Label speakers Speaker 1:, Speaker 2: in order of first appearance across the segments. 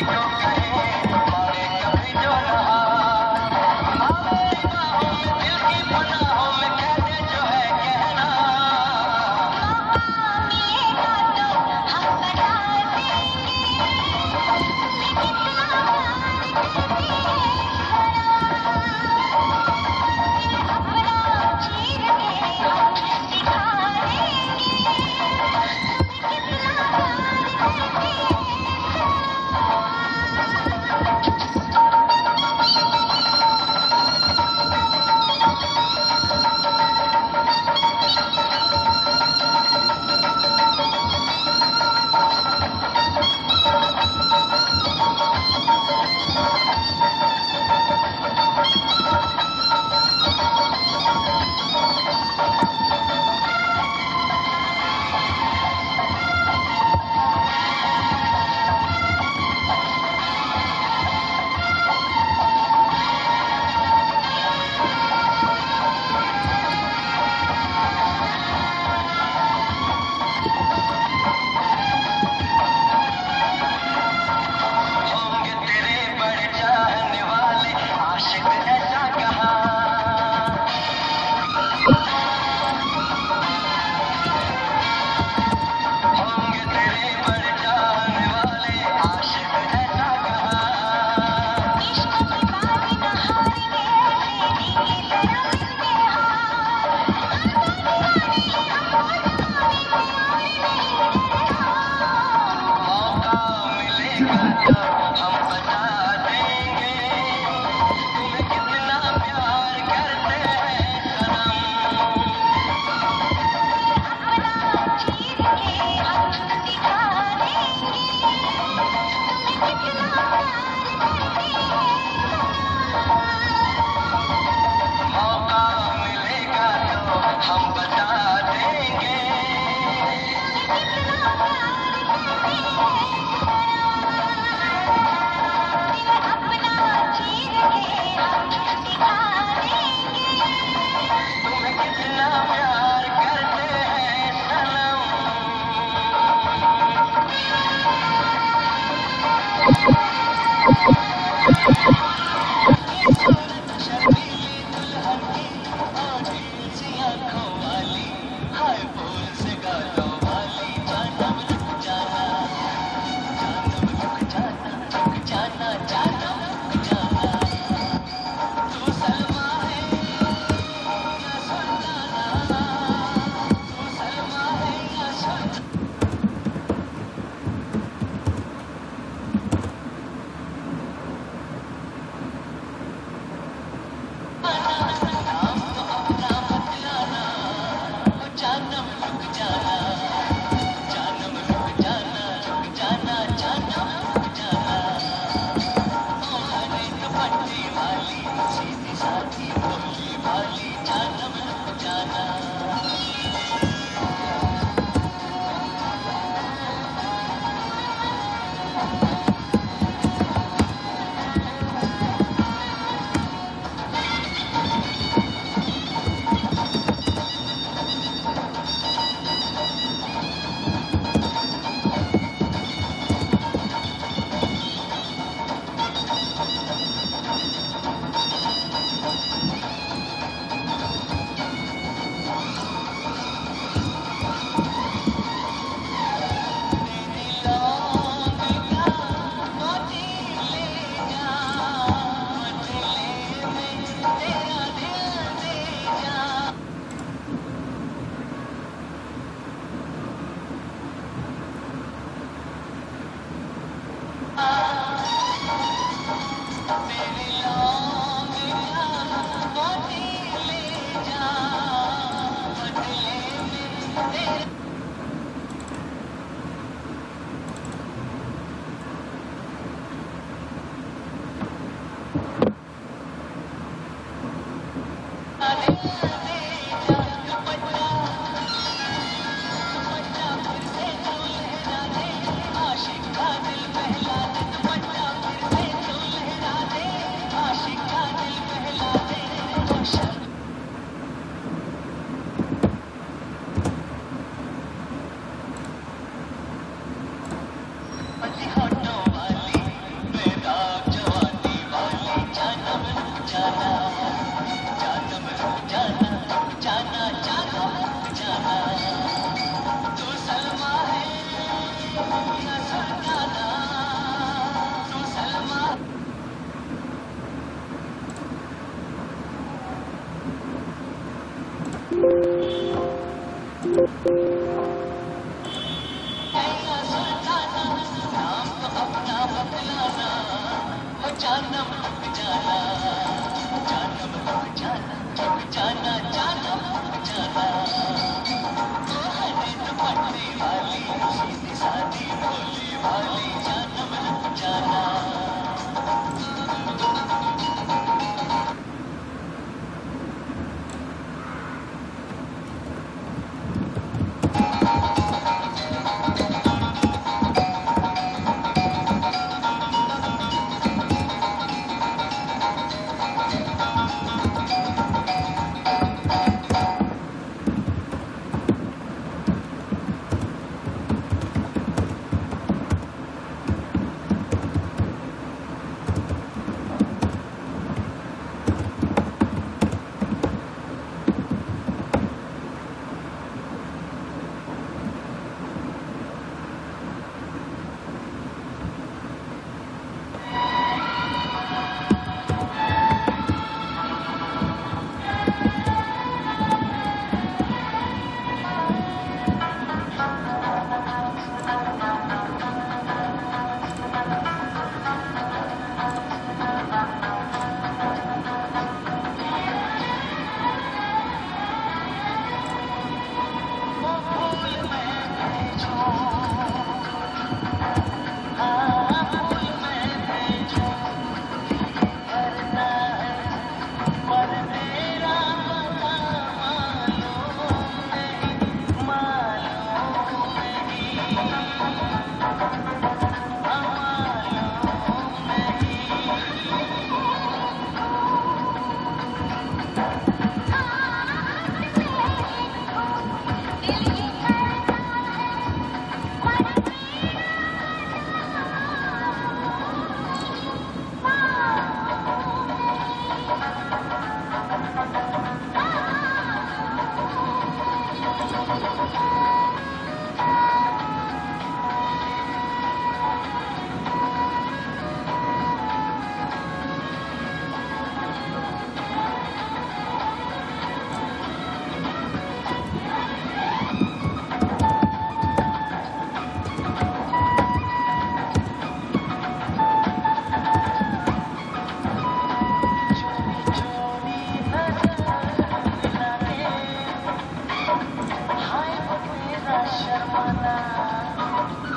Speaker 1: Mexico.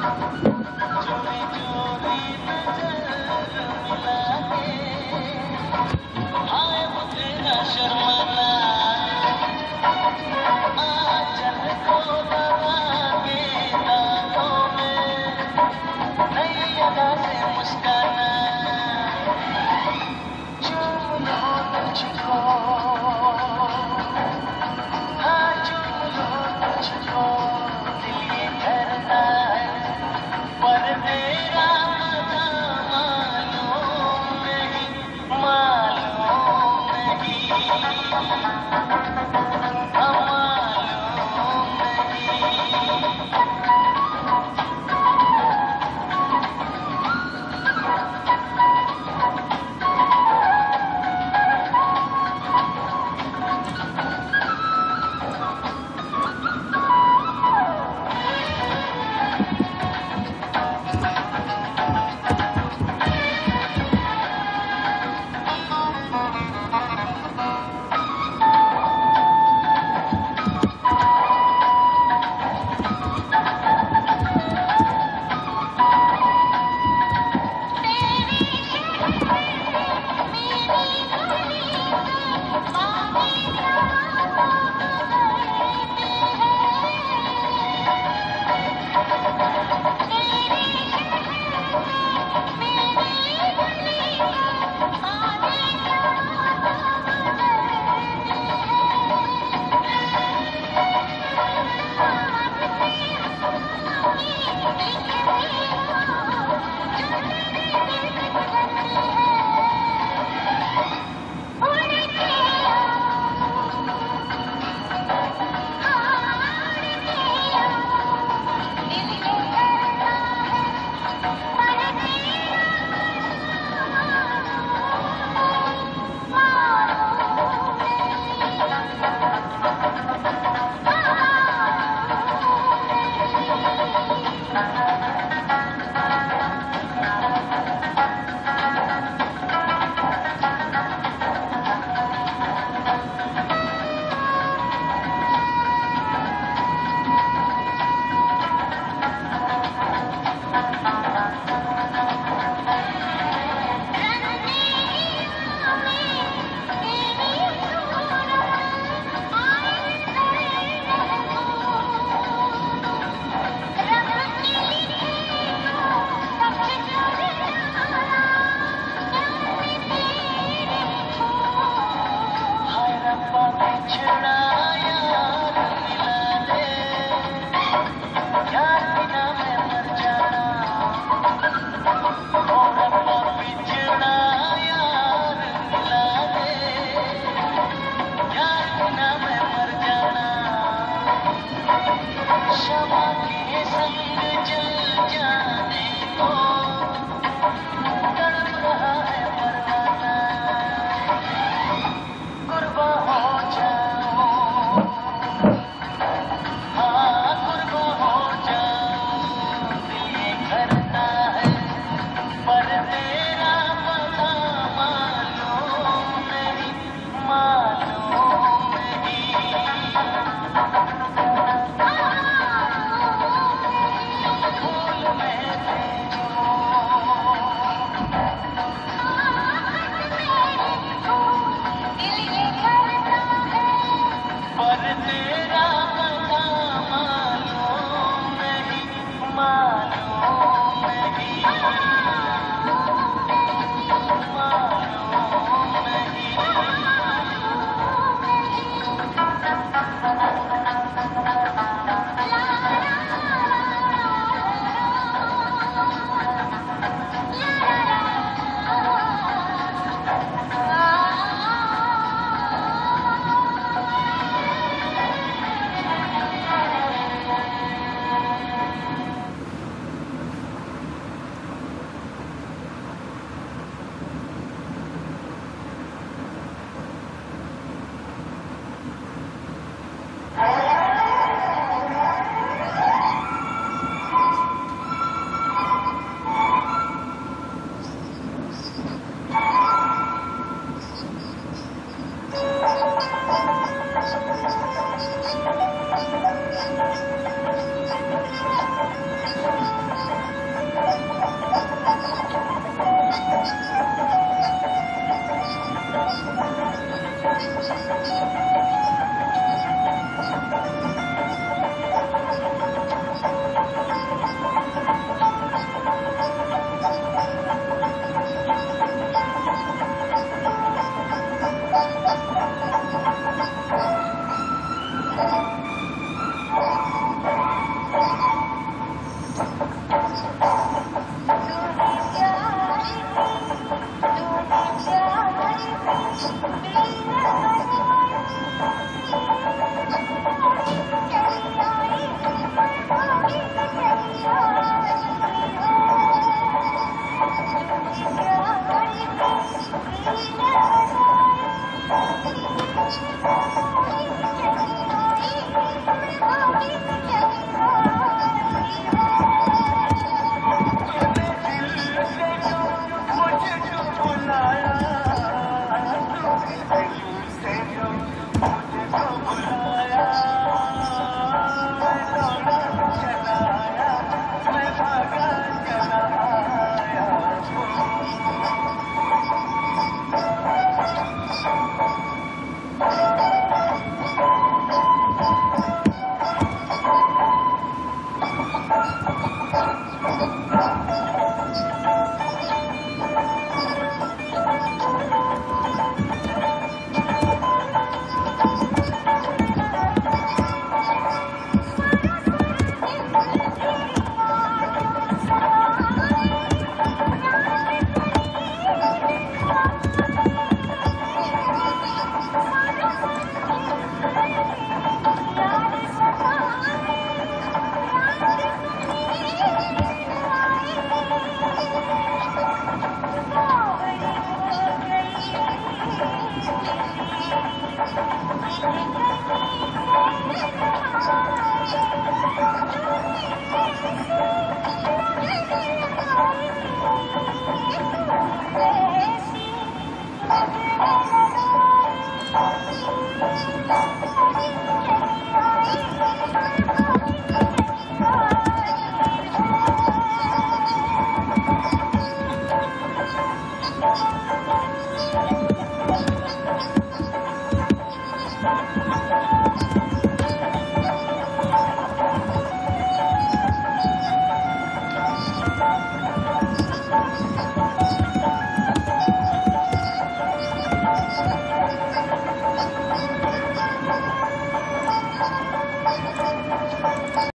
Speaker 1: Jodi jodi